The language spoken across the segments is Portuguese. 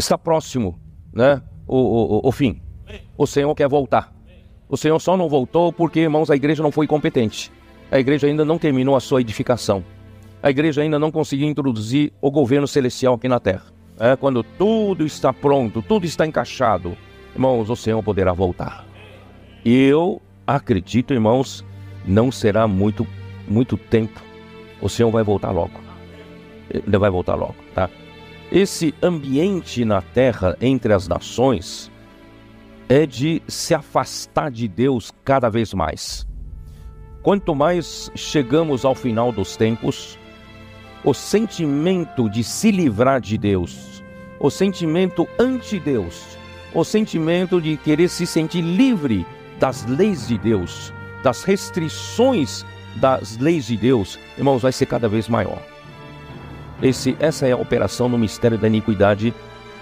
está próximo, né? O, o, o fim. O Senhor quer voltar. O Senhor só não voltou porque, irmãos, a igreja não foi competente. A igreja ainda não terminou a sua edificação. A igreja ainda não conseguiu introduzir o governo celestial aqui na terra. É, quando tudo está pronto, tudo está encaixado, irmãos, o Senhor poderá voltar. Eu acredito, irmãos, não será muito, muito tempo. O Senhor vai voltar logo. Ele vai voltar logo, tá? Esse ambiente na terra entre as nações é de se afastar de Deus cada vez mais. Quanto mais chegamos ao final dos tempos, o sentimento de se livrar de Deus, o sentimento anti-Deus, o sentimento de querer se sentir livre das leis de Deus, das restrições das leis de Deus, irmãos, vai ser cada vez maior. Esse, essa é a operação no mistério da iniquidade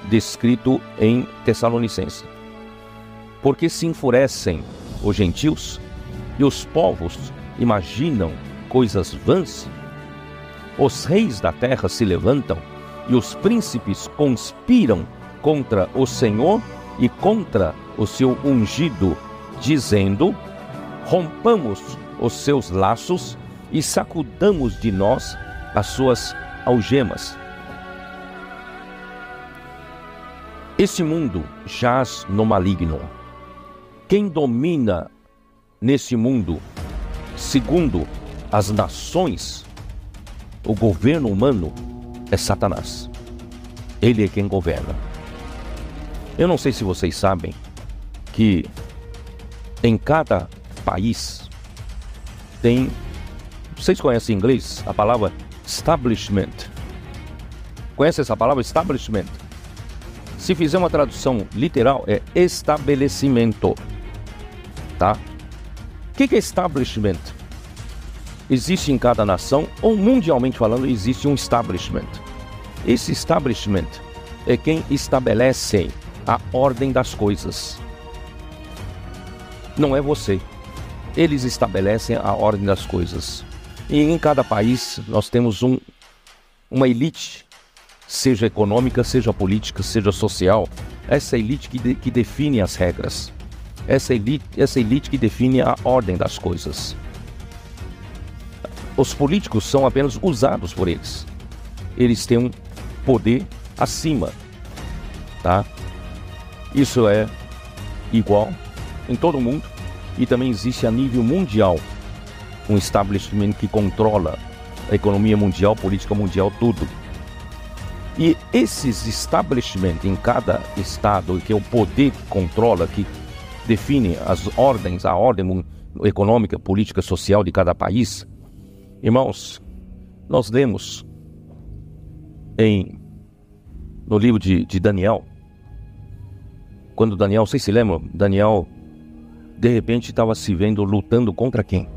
descrito em Tessalonicenses. Porque se enfurecem os gentios e os povos imaginam coisas vãs, os reis da terra se levantam e os príncipes conspiram contra o Senhor e contra o seu ungido, dizendo: Rompamos os seus laços e sacudamos de nós as suas algemas. Esse mundo jaz no maligno. Quem domina nesse mundo, segundo as nações, o governo humano é Satanás. Ele é quem governa. Eu não sei se vocês sabem que em cada país tem. Vocês conhecem em inglês a palavra establishment? Conhece essa palavra establishment? Se fizer uma tradução literal, é estabelecimento. Tá? O que é establishment? existe em cada nação, ou mundialmente falando, existe um establishment. Esse establishment é quem estabelece a ordem das coisas. Não é você. Eles estabelecem a ordem das coisas. E em cada país nós temos um, uma elite, seja econômica, seja política, seja social. Essa elite que, de, que define as regras. Essa elite, essa elite que define a ordem das coisas. Os políticos são apenas usados por eles. Eles têm um poder acima, tá? Isso é igual em todo o mundo e também existe a nível mundial um establishment que controla a economia mundial, política mundial, tudo. E esses establishment em cada estado, que é o poder que controla, que define as ordens, a ordem econômica, política, social de cada país, Irmãos, nós lemos em no livro de, de Daniel, quando Daniel, vocês se lembram? Daniel de repente estava se vendo lutando contra quem?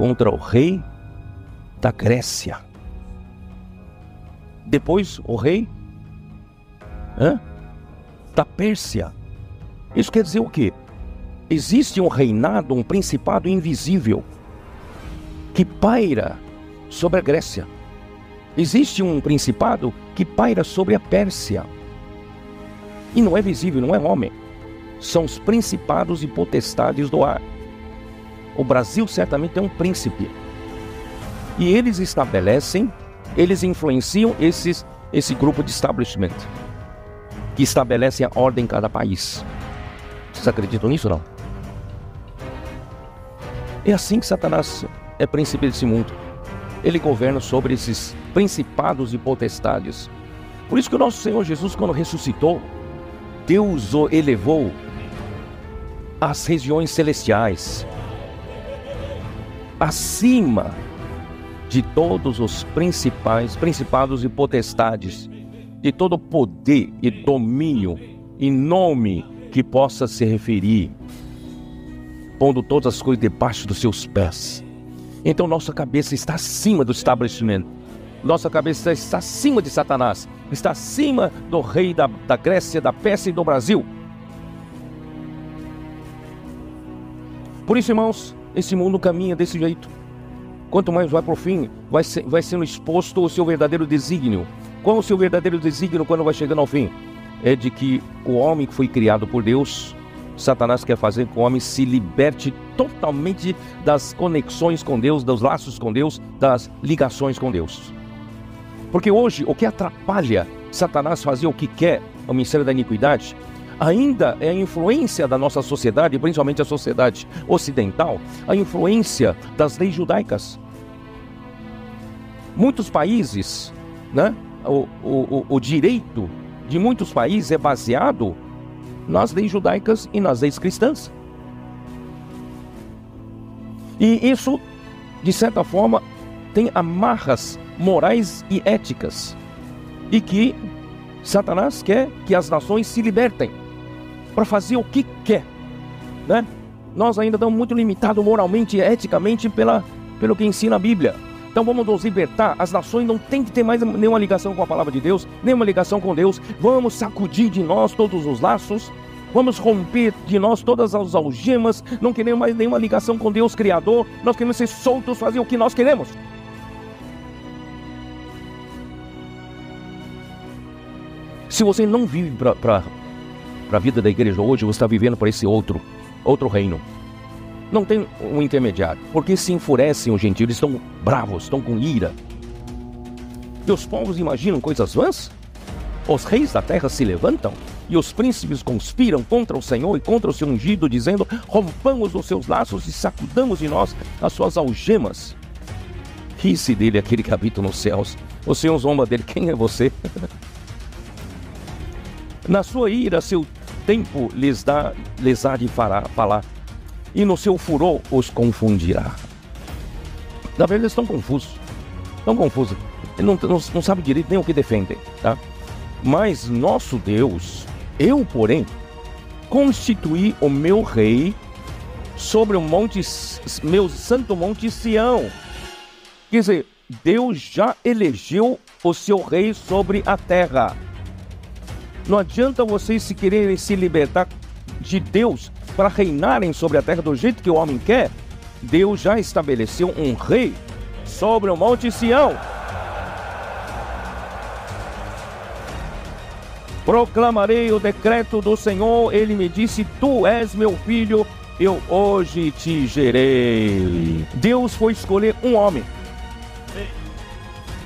Contra o rei da Grécia. Depois o rei hã? da Pérsia. Isso quer dizer o quê? Existe um reinado, um principado invisível que paira sobre a Grécia. Existe um principado que paira sobre a Pérsia. E não é visível, não é homem. São os principados e potestades do ar. O Brasil certamente é um príncipe. E eles estabelecem, eles influenciam esses, esse grupo de establishment que estabelecem a ordem em cada país. Vocês acreditam nisso ou não? É assim que Satanás é príncipe desse mundo. Ele governa sobre esses principados e potestades. Por isso que o nosso Senhor Jesus, quando ressuscitou, Deus o elevou às regiões celestiais, acima de todos os principais, principados e potestades, de todo poder e domínio e nome que possa se referir, pondo todas as coisas debaixo dos seus pés. Então nossa cabeça está acima do establishment. Nossa cabeça está acima de Satanás. Está acima do rei da, da Grécia, da Pérsia e do Brasil. Por isso, irmãos, esse mundo caminha desse jeito. Quanto mais vai para o fim, vai, ser, vai sendo exposto o seu verdadeiro desígnio. Qual o seu verdadeiro desígnio quando vai chegando ao fim? É de que o homem que foi criado por Deus, Satanás quer fazer com que o homem se liberte totalmente das conexões com Deus, dos laços com Deus, das ligações com Deus. Porque hoje o que atrapalha Satanás fazer o que quer, o ministério da iniquidade, ainda é a influência da nossa sociedade, principalmente a sociedade ocidental, a influência das leis judaicas. Muitos países, né, o, o, o direito de muitos países é baseado nas leis judaicas e nas leis cristãs. E isso, de certa forma, tem amarras morais e éticas. E que Satanás quer que as nações se libertem para fazer o que quer, né? Nós ainda estamos muito limitados moralmente e eticamente pela, pelo que ensina a Bíblia. Então vamos nos libertar. As nações não têm que ter mais nenhuma ligação com a palavra de Deus, nenhuma ligação com Deus. Vamos sacudir de nós todos os laços. Vamos romper de nós todas as algemas. Não queremos mais nenhuma ligação com Deus Criador. Nós queremos ser soltos, fazer o que nós queremos. Se você não vive para a vida da igreja hoje, você está vivendo para esse outro, outro reino. Não tem um intermediário. Porque se enfurecem os gentios, eles estão bravos, estão com ira. E os povos imaginam coisas vãs? Os reis da terra se levantam e os príncipes conspiram contra o Senhor e contra o seu ungido, dizendo: Rompamos os seus laços e sacudamos de nós as suas algemas. Ri-se dele aquele que habita nos céus. O Senhor zomba dele: Quem é você? Na sua ira, seu tempo lhes, dá, lhes há de fará, falar e no seu furor os confundirá. Na verdade, eles estão confusos. Estão confusos. Eles não, não, não sabem direito nem o que defendem. Tá? Mas nosso Deus, eu, porém, constituí o meu rei sobre o monte, meu santo monte Sião. Quer dizer, Deus já elegeu o seu rei sobre a terra. Não adianta vocês se quererem se libertar de Deus para reinarem sobre a terra do jeito que o homem quer, Deus já estabeleceu um rei sobre o Monte Sião. Proclamarei o decreto do Senhor, ele me disse: Tu és meu filho, eu hoje te gerei. Deus foi escolher um homem.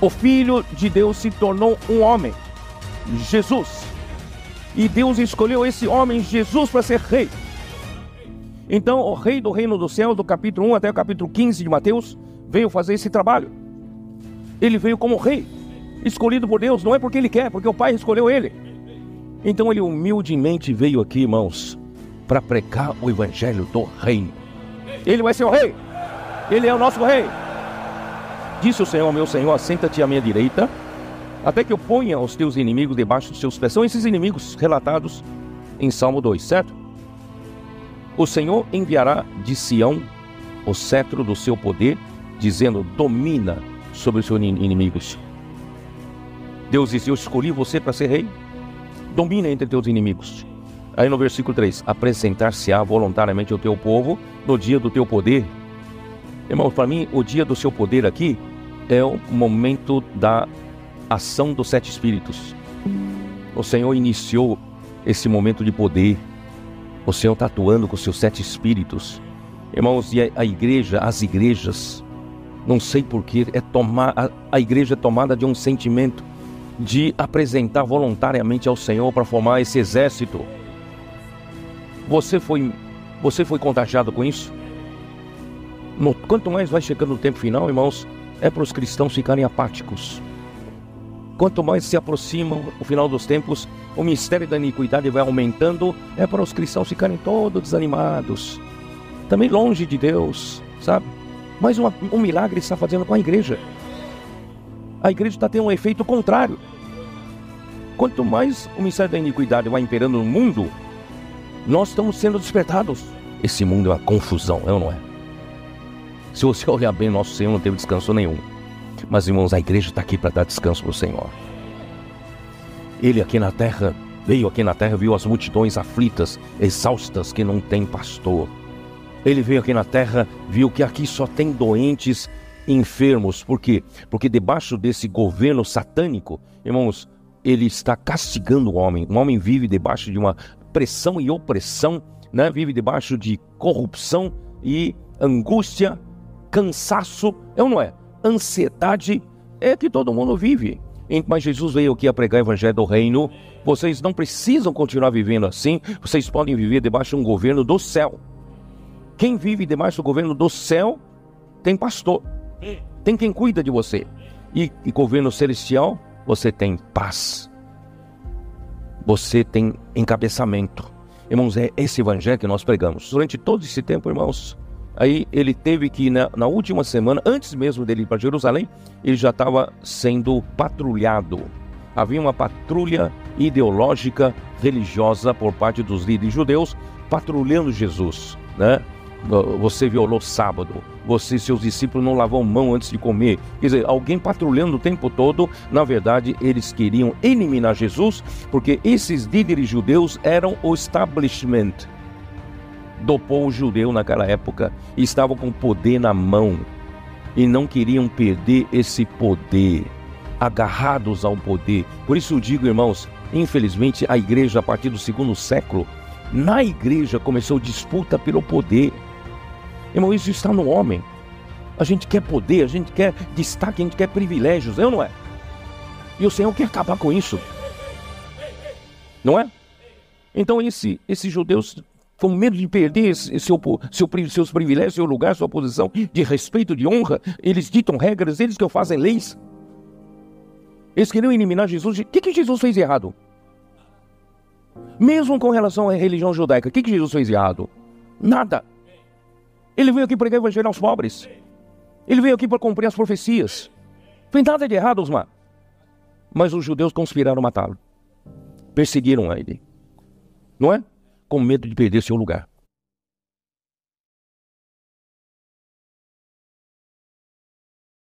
O filho de Deus se tornou um homem, Jesus. E Deus escolheu esse homem, Jesus, para ser rei. Então, o rei do reino do céu, do capítulo 1 até o capítulo 15 de Mateus, veio fazer esse trabalho. Ele veio como rei, escolhido por Deus, não é porque ele quer, porque o Pai escolheu ele. Então, ele humildemente veio aqui, irmãos, para pregar o evangelho do reino. Ele vai ser o rei, ele é o nosso rei. Disse o Senhor, meu Senhor, assenta-te à minha direita, até que eu ponha os teus inimigos debaixo dos teus pés. São esses inimigos relatados em Salmo 2, certo? O Senhor enviará de Sião o cetro do seu poder, dizendo: domina sobre os seus inimigos. Deus disse: Eu escolhi você para ser rei, domina entre teus inimigos. Aí no versículo 3: Apresentar-se-á voluntariamente o teu povo no dia do teu poder. Irmãos, para mim, o dia do seu poder aqui é o momento da ação dos sete espíritos. O Senhor iniciou esse momento de poder o Senhor está atuando com seus sete espíritos. Irmãos, e a igreja, as igrejas, não sei porquê, é tomar, a, igreja é tomada de um sentimento de apresentar voluntariamente ao Senhor para formar esse exército. Você foi, você foi contagiado com isso? No, quanto mais vai chegando o tempo final, irmãos, é para os cristãos ficarem apáticos. Quanto mais se aproximam o final dos tempos, o mistério da iniquidade vai aumentando, é para os cristãos ficarem todos desanimados, também longe de Deus, sabe? Mas uma, um milagre está fazendo com a igreja. A igreja está tendo um efeito contrário. Quanto mais o mistério da iniquidade vai imperando no mundo, nós estamos sendo despertados. Esse mundo é uma confusão, é ou não é? Se você olhar bem, nosso Senhor não teve descanso nenhum. Mas, irmãos, a igreja está aqui para dar descanso para o Senhor. Ele aqui na terra, veio aqui na terra, viu as multidões aflitas, exaustas, que não tem pastor. Ele veio aqui na terra, viu que aqui só tem doentes enfermos. Por quê? Porque debaixo desse governo satânico, irmãos, ele está castigando o homem. O homem vive debaixo de uma pressão e opressão, né? vive debaixo de corrupção e angústia, cansaço, é ou não é? Ansiedade é que todo mundo vive. Mas Jesus veio aqui a pregar o evangelho do reino. Vocês não precisam continuar vivendo assim. Vocês podem viver debaixo de um governo do céu. Quem vive debaixo do governo do céu tem pastor. Tem quem cuida de você. E, e governo celestial, você tem paz. Você tem encabeçamento. Irmãos, é esse evangelho que nós pregamos. Durante todo esse tempo, irmãos, Aí ele teve que, na, na última semana, antes mesmo dele ir para Jerusalém, ele já estava sendo patrulhado. Havia uma patrulha ideológica, religiosa por parte dos líderes judeus, patrulhando Jesus, né? Você violou sábado, você e seus discípulos não lavam mão antes de comer. Quer dizer, alguém patrulhando o tempo todo, na verdade, eles queriam eliminar Jesus, porque esses líderes judeus eram o establishment, do povo judeu naquela época estavam com poder na mão e não queriam perder esse poder, agarrados ao poder. Por isso eu digo, irmãos, infelizmente a igreja a partir do segundo século, na igreja começou disputa pelo poder. Irmão, isso está no homem. A gente quer poder, a gente quer destaque, a gente quer privilégios, é ou não é? E o Senhor quer acabar com isso. Não é? Então esse, esses judeus com medo de perder seu, seu, seus privilégios, seu lugar, sua posição de respeito, de honra. Eles ditam regras, eles que fazem leis. Eles queriam eliminar Jesus. O que, que Jesus fez errado? Mesmo com relação à religião judaica, o que, que Jesus fez errado? Nada. Ele veio aqui pregar o evangelho aos pobres. Ele veio aqui para cumprir as profecias. Não fez nada de errado, Osmar. Mas os judeus conspiraram matá-lo. Perseguiram ele. Não é? Com medo de perder seu lugar.